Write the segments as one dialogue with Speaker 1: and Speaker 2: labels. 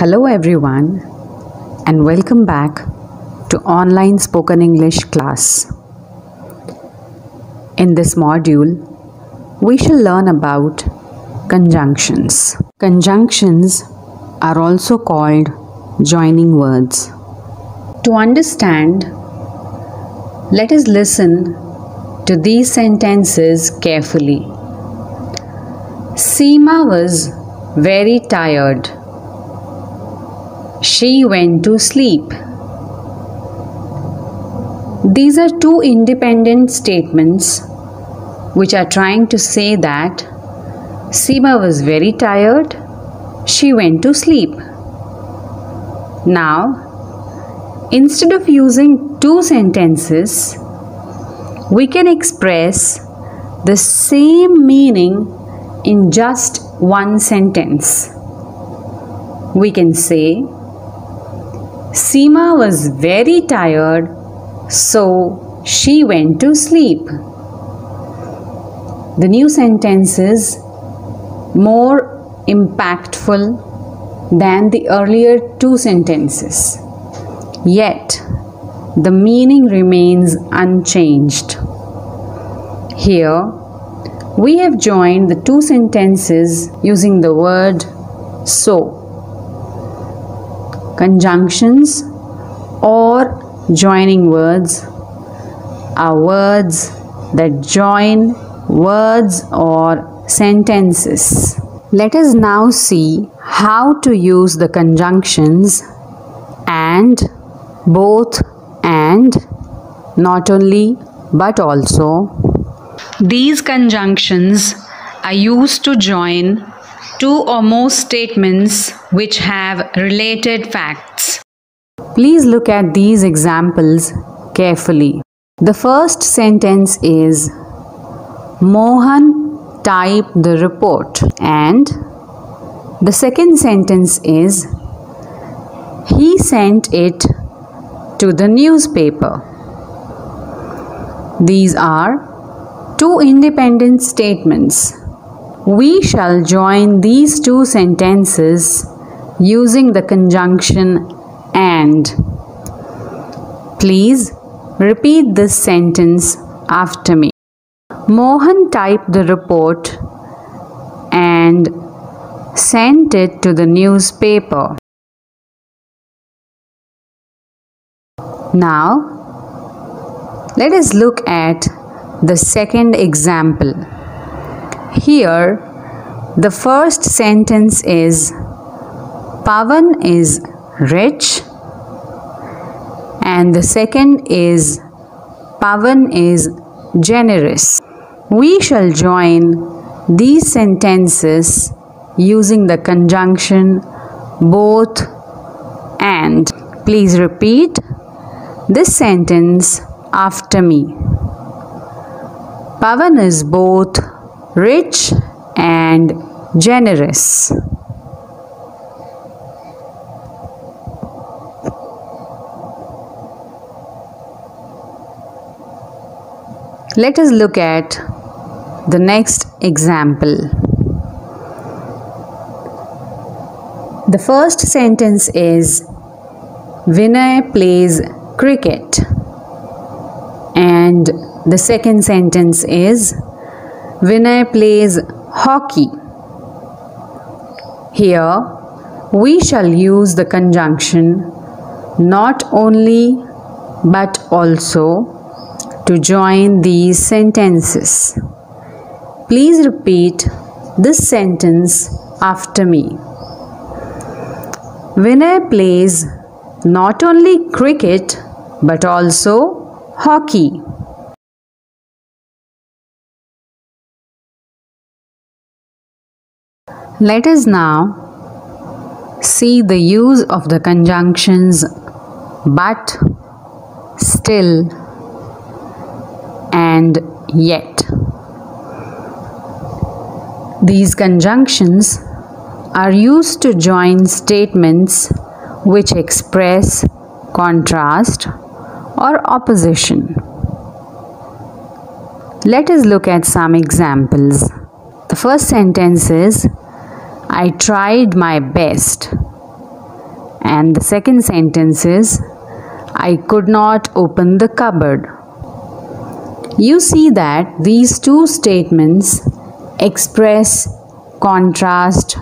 Speaker 1: Hello, everyone, and welcome back to online spoken English class. In this module, we shall learn about conjunctions. Conjunctions are also called joining words. To understand, let us listen to these sentences carefully. Seema was very tired. She went to sleep. These are two independent statements which are trying to say that Seema was very tired. She went to sleep. Now, instead of using two sentences, we can express the same meaning in just one sentence. We can say, Seema was very tired, so she went to sleep. The new sentence is more impactful than the earlier two sentences. Yet, the meaning remains unchanged. Here, we have joined the two sentences using the word so. Conjunctions or joining words are words that join words or sentences. Let us now see how to use the conjunctions and, both, and, not only, but also. These conjunctions are used to join two or more statements which have related facts. Please look at these examples carefully. The first sentence is Mohan typed the report and the second sentence is he sent it to the newspaper. These are two independent statements. We shall join these two sentences using the conjunction and. Please repeat this sentence after me. Mohan typed the report and sent it to the newspaper. Now, let us look at the second example. Here, the first sentence is Pavan is rich, and the second is Pavan is generous. We shall join these sentences using the conjunction both and. Please repeat this sentence after me. Pavan is both rich and generous. Let us look at the next example. The first sentence is Vinay plays cricket. And the second sentence is Vinay plays hockey. Here we shall use the conjunction not only but also to join these sentences. Please repeat this sentence after me. Vinay plays not only cricket but also hockey. Let us now see the use of the conjunctions but, still, and yet. These conjunctions are used to join statements which express contrast or opposition. Let us look at some examples. The first sentence is I tried my best. And the second sentence is I could not open the cupboard. You see that these two statements express contrast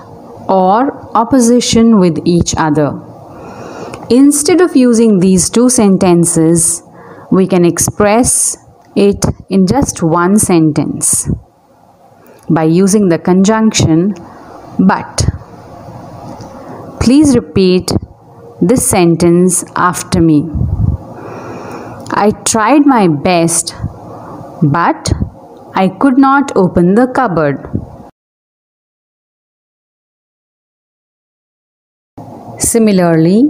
Speaker 1: or opposition with each other. Instead of using these two sentences, we can express it in just one sentence by using the conjunction but. Please repeat this sentence after me. I tried my best, but I could not open the cupboard. Similarly,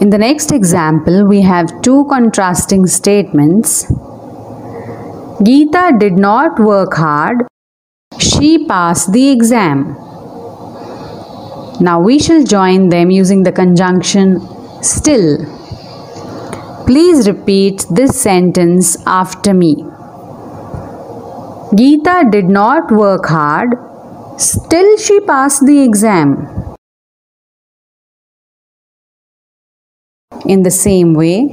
Speaker 1: in the next example, we have two contrasting statements. Geeta did not work hard. She passed the exam. Now we shall join them using the conjunction still. Please repeat this sentence after me. Geeta did not work hard, still she passed the exam. In the same way,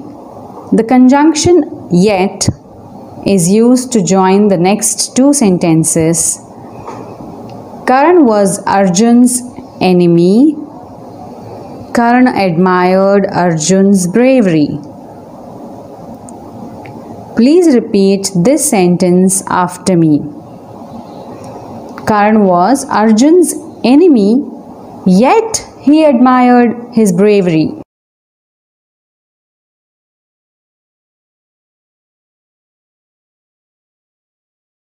Speaker 1: the conjunction yet is used to join the next two sentences. Karan was Arjun's enemy, Karan admired Arjun's bravery. Please repeat this sentence after me. Karan was Arjun's enemy, yet he admired his bravery.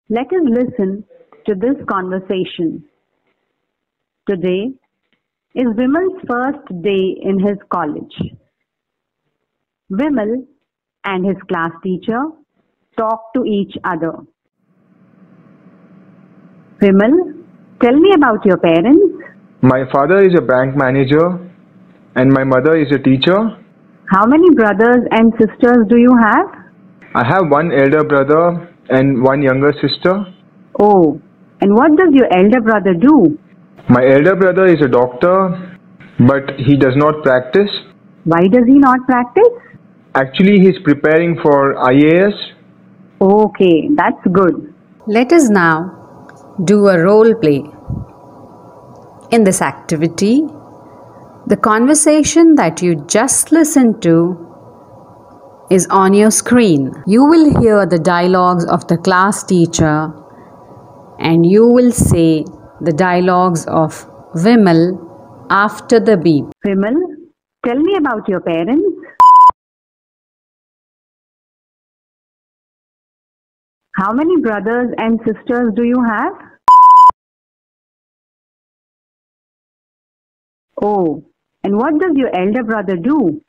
Speaker 1: Let us listen to this conversation. Today is Vimal's first day in his college. Vimal and his class teacher talk to each other. Vimal, tell me about your parents.
Speaker 2: My father is a bank manager and my mother is a teacher.
Speaker 1: How many brothers and sisters do you have?
Speaker 2: I have one elder brother and one younger sister.
Speaker 1: Oh, and what does your elder brother do?
Speaker 2: My elder brother is a doctor, but he does not practice.
Speaker 1: Why does he not practice?
Speaker 2: Actually, he's preparing for IAS.
Speaker 1: Okay, that's good. Let us now do a role play. In this activity, the conversation that you just listened to is on your screen. You will hear the dialogues of the class teacher and you will say the dialogues of Vimal after the beep. Vimal, tell me about your parents. How many brothers and sisters do you have? Oh, and what does your elder brother do?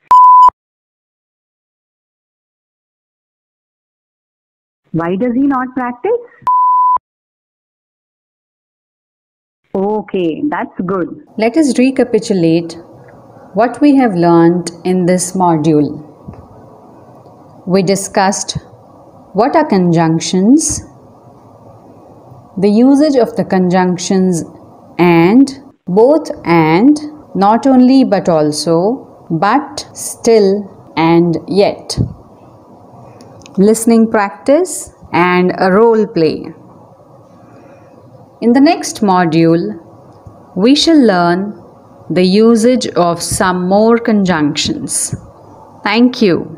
Speaker 1: Why does he not practice? Okay, that's good. Let us recapitulate what we have learned in this module. We discussed what are conjunctions, the usage of the conjunctions and, both and, not only but also, but, still, and yet. Listening practice and a role play. In the next module, we shall learn the usage of some more conjunctions. Thank you.